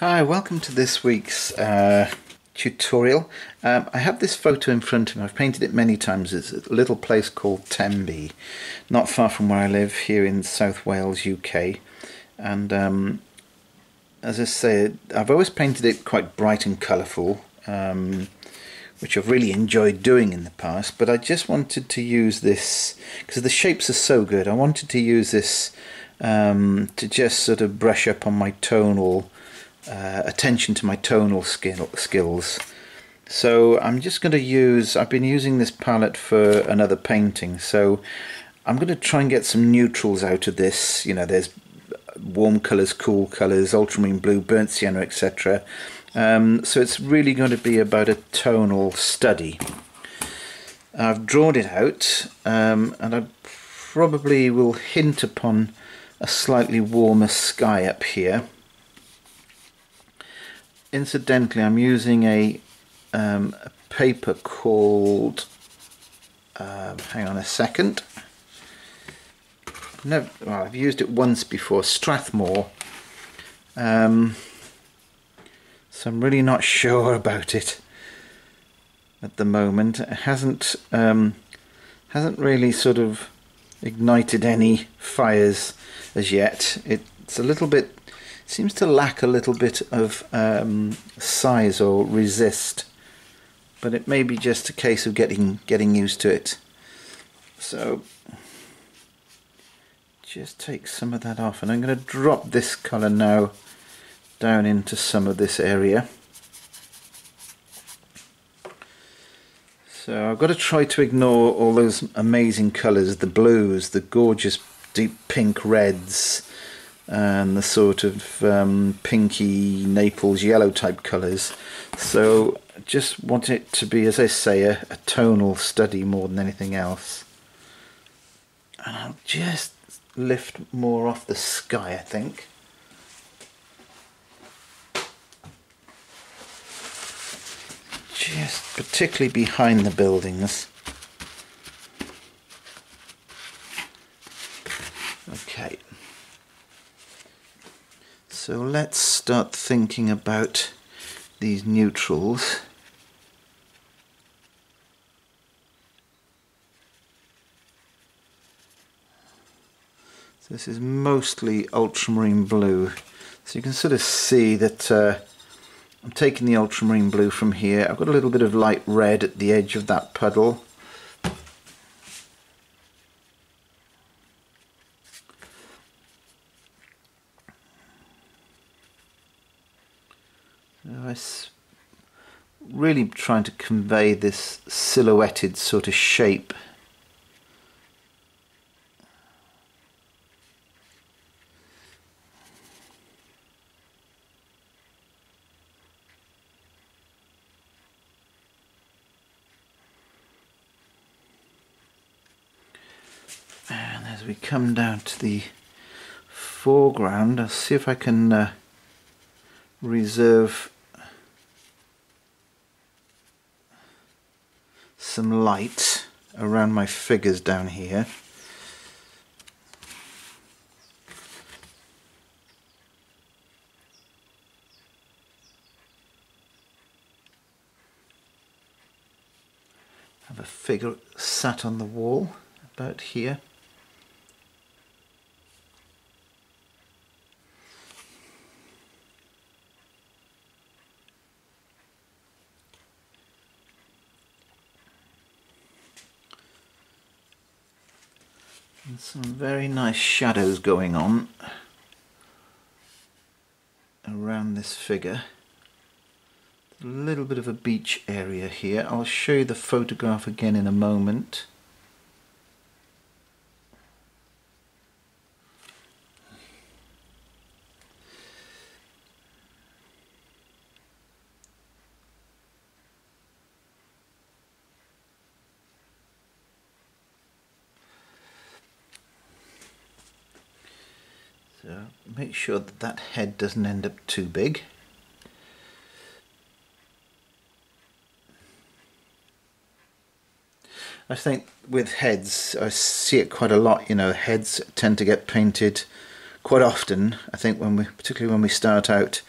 Hi, welcome to this week's uh, tutorial. Um, I have this photo in front of me. I've painted it many times. It's a little place called Tenby, not far from where I live here in South Wales, UK. And um, as I say, I've always painted it quite bright and colourful, um, which I've really enjoyed doing in the past. But I just wanted to use this, because the shapes are so good, I wanted to use this um, to just sort of brush up on my tonal uh, attention to my tonal skill, skills. So I'm just going to use, I've been using this palette for another painting, so I'm going to try and get some neutrals out of this. You know, there's warm colours, cool colours, ultramarine blue, burnt sienna, etc. Um, so it's really going to be about a tonal study. I've drawn it out, um, and I probably will hint upon a slightly warmer sky up here incidentally, I'm using a, um, a paper called. Um, hang on a second. No, well, I've used it once before. Strathmore. Um, so I'm really not sure about it at the moment. It hasn't um, hasn't really sort of ignited any fires as yet. It's a little bit seems to lack a little bit of um, size or resist but it may be just a case of getting getting used to it. So just take some of that off and I'm going to drop this colour now down into some of this area. So I've got to try to ignore all those amazing colours the blues the gorgeous deep pink reds and the sort of um, pinky Naples yellow type colours. So just want it to be, as I say, a, a tonal study more than anything else. And I'll just lift more off the sky, I think. Just particularly behind the buildings. Okay. So let's start thinking about these neutrals. This is mostly ultramarine blue. So you can sort of see that uh, I'm taking the ultramarine blue from here. I've got a little bit of light red at the edge of that puddle. I really trying to convey this silhouetted sort of shape. And as we come down to the foreground, I'll see if I can uh, reserve some light around my figures down here. have a figure sat on the wall about here. Some very nice shadows going on around this figure. A little bit of a beach area here. I'll show you the photograph again in a moment. So make sure that that head doesn't end up too big. I think with heads, I see it quite a lot. You know, heads tend to get painted quite often. I think when we, particularly when we start out,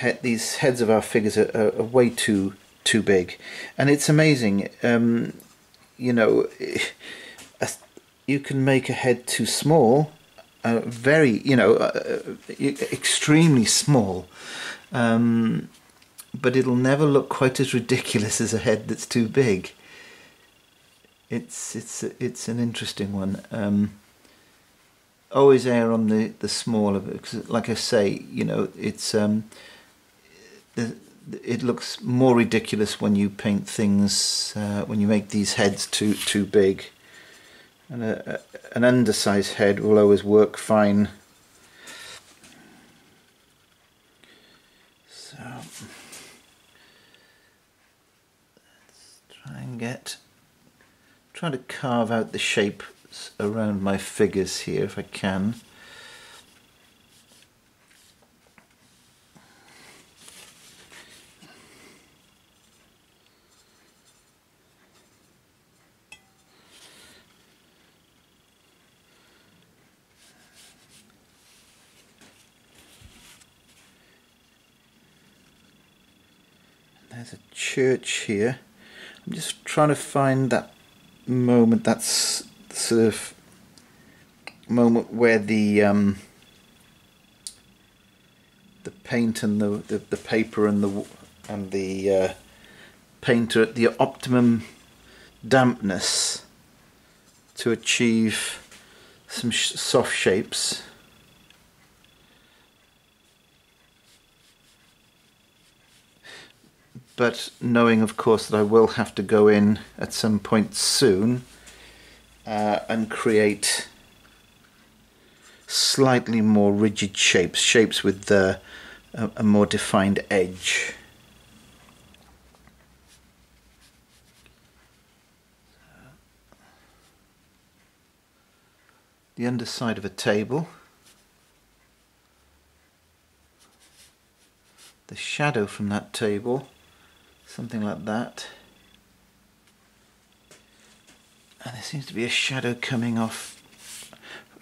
he- these heads of our figures are, are, are way too too big, and it's amazing. Um, you know, you can make a head too small, uh, very you know, uh, extremely small. Um, but it'll never look quite as ridiculous as a head that's too big. It's it's it's an interesting one. Um, always err on the the smaller because, like I say, you know, it's um, the, it looks more ridiculous when you paint things uh, when you make these heads too too big. And a, an undersized head will always work fine. So let's try and get try to carve out the shape around my figures here if I can. There's a church here. I'm just trying to find that moment, that's sort of moment where the um, the paint and the, the, the paper and the and the uh, paint are at the optimum dampness to achieve some sh soft shapes. But knowing, of course, that I will have to go in at some point soon uh, and create slightly more rigid shapes, shapes with uh, a, a more defined edge. The underside of a table. The shadow from that table, something like that. and there seems to be a shadow coming off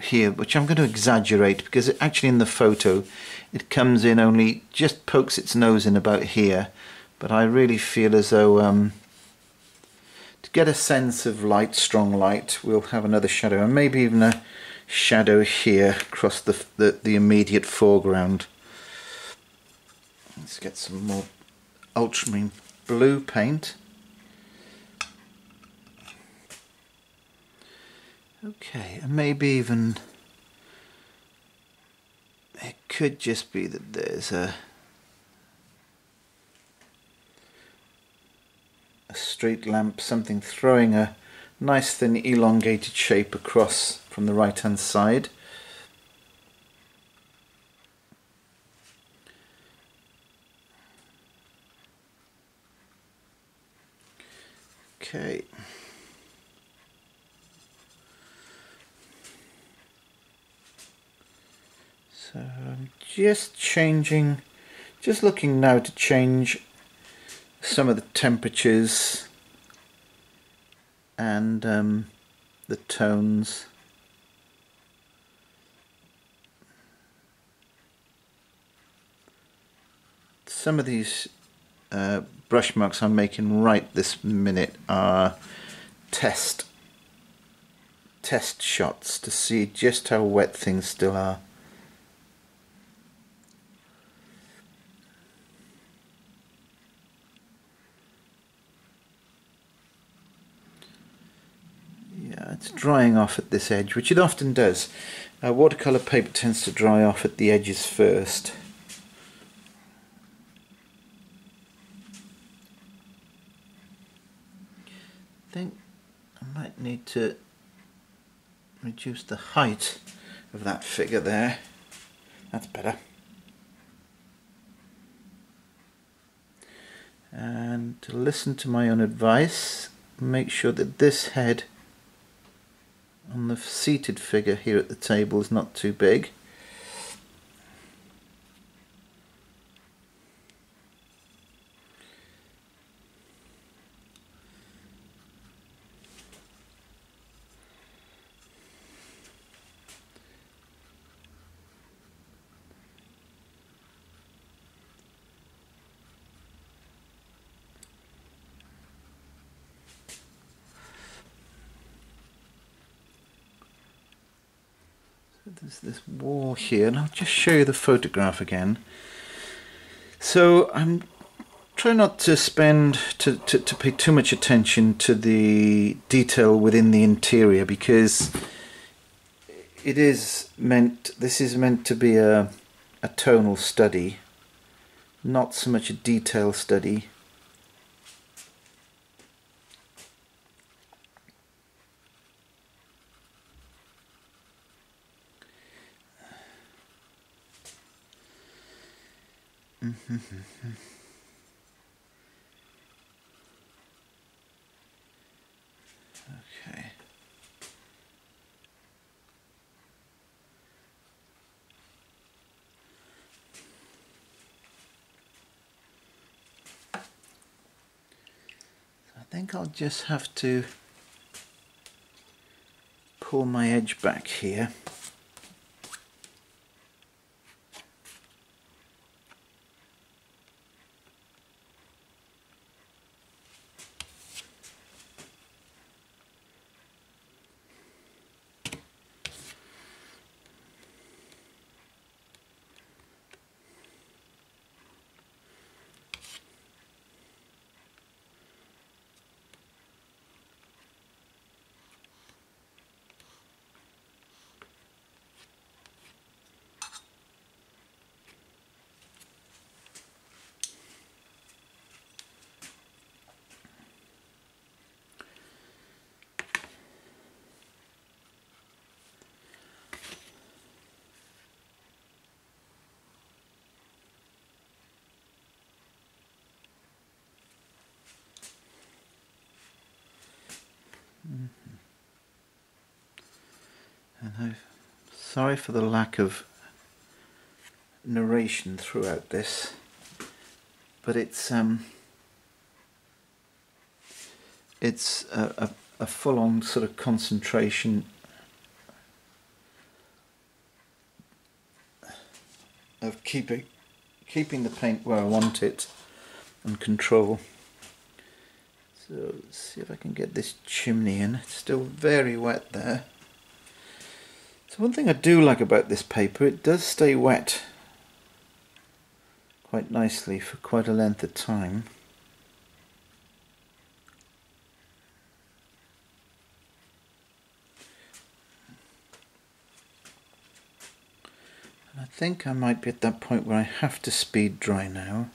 here which I'm going to exaggerate because actually in the photo it comes in only just pokes its nose in about here but I really feel as though um, to get a sense of light, strong light, we'll have another shadow and maybe even a shadow here across the, the, the immediate foreground. Let's get some more ultramarine blue paint. Okay, and maybe even it could just be that there's a a street lamp, something throwing a nice thin elongated shape across from the right hand side. Okay. So I'm just changing, just looking now to change some of the temperatures and um, the tones. Some of these uh, brush marks I'm making right this minute are test test shots to see just how wet things still are. Yeah, it's drying off at this edge, which it often does. Uh, watercolour paper tends to dry off at the edges first. I think I need to reduce the height of that figure there. That's better. And to listen to my own advice, make sure that this head on the seated figure here at the table is not too big. There's this wall here, and I'll just show you the photograph again. So I'm trying not to spend to, to, to pay too much attention to the detail within the interior because it is meant this is meant to be a a tonal study, not so much a detail study. Okay. I think I'll just have to pull my edge back here. I'm sorry for the lack of narration throughout this, but it's um, it's a, a, a full-on sort of concentration of keeping keeping the paint where I want it and control. So let's see if I can get this chimney in. It's still very wet there. So one thing I do like about this paper, it does stay wet quite nicely for quite a length of time. And I think I might be at that point where I have to speed dry now.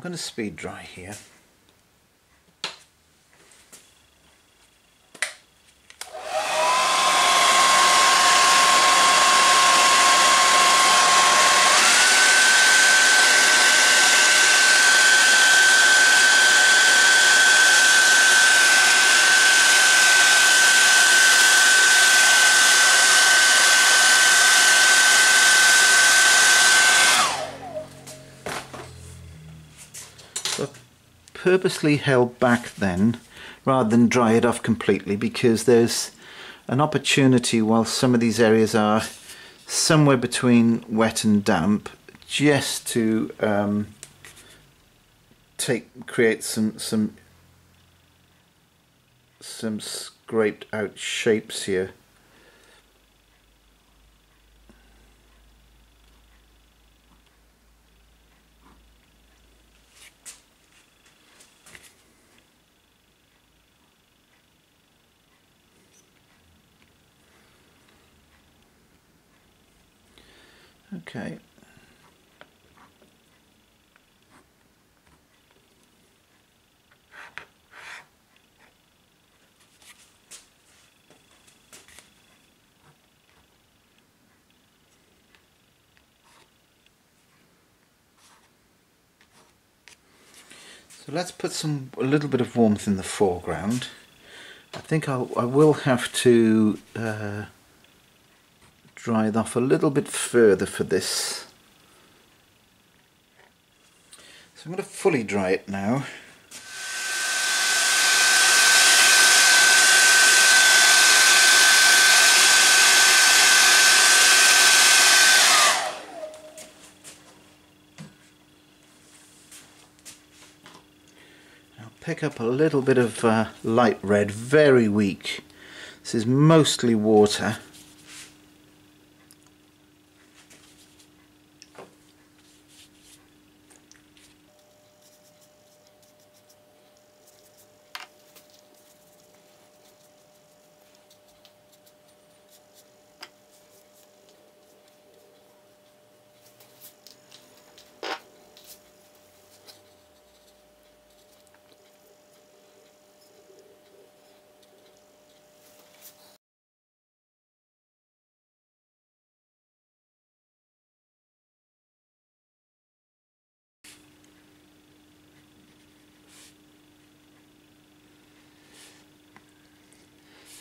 I'm going to speed dry here. Purposely held back then rather than dry it off completely because there's an opportunity while some of these areas are somewhere between wet and damp just to um, take create some some some scraped out shapes here Okay. So let's put some a little bit of warmth in the foreground. I think I'll, I will have to uh, dried off a little bit further for this. So I'm going to fully dry it now. pick up a little bit of uh, light red, very weak. This is mostly water.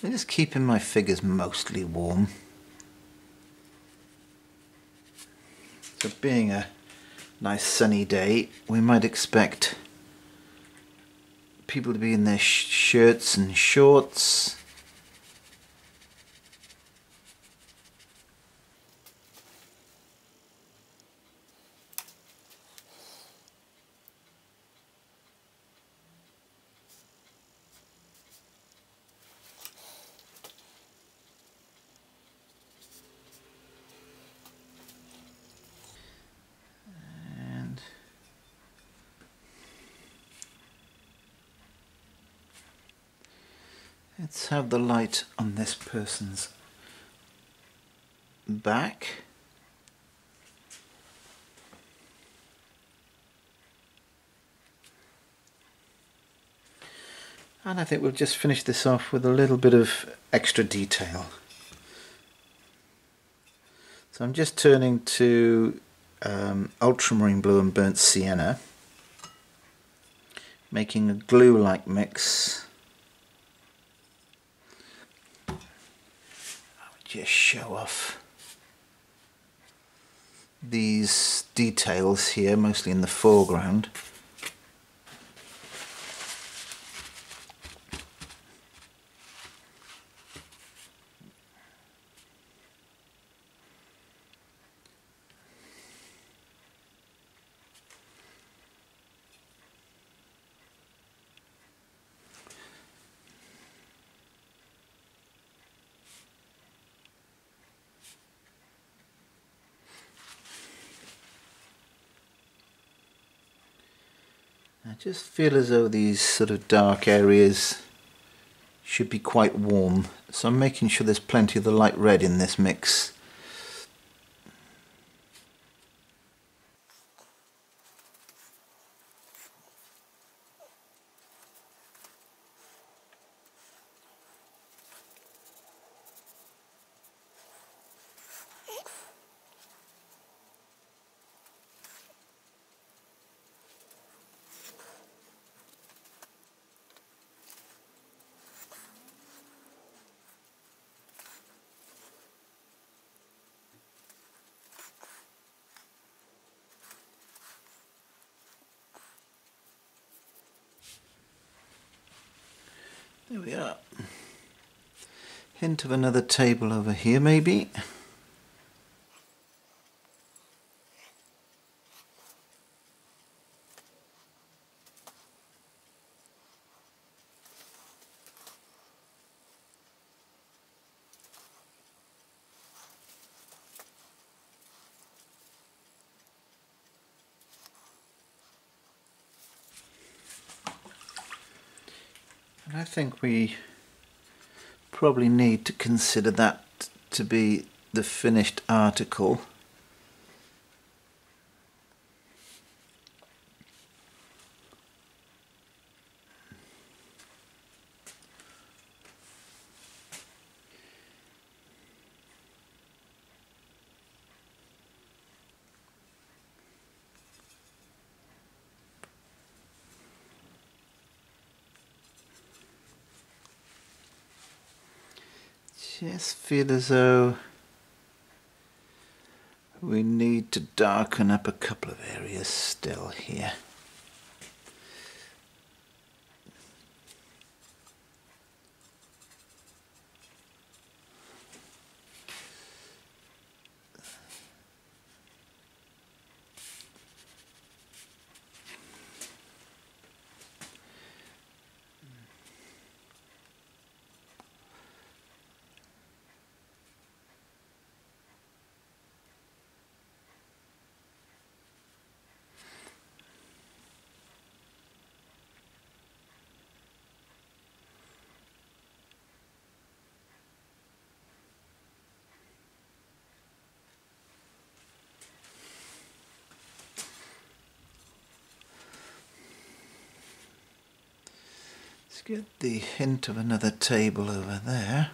I'm just keeping my figures mostly warm. So being a nice sunny day, we might expect people to be in their sh shirts and shorts. Let's have the light on this person's back. And I think we'll just finish this off with a little bit of extra detail. So I'm just turning to um, ultramarine blue and burnt sienna, making a glue-like mix. I would just show off these details here, mostly in the foreground. Just feel as though these sort of dark areas should be quite warm. So I'm making sure there's plenty of the light red in this mix. There we are. Hint of another table over here maybe. And I think we probably need to consider that to be the finished article. Just feel as though we need to darken up a couple of areas still here. Let's get the hint of another table over there.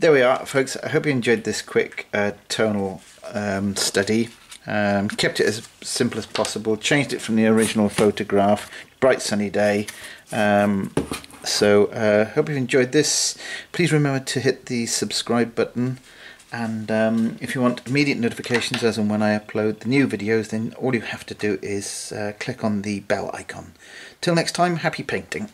There we are, folks. I hope you enjoyed this quick uh, tonal um, study. Um, kept it as simple as possible. Changed it from the original photograph. Bright sunny day. Um, so uh, hope you've enjoyed this. Please remember to hit the subscribe button. And um, if you want immediate notifications as and when I upload the new videos, then all you have to do is uh, click on the bell icon. Till next time, happy painting.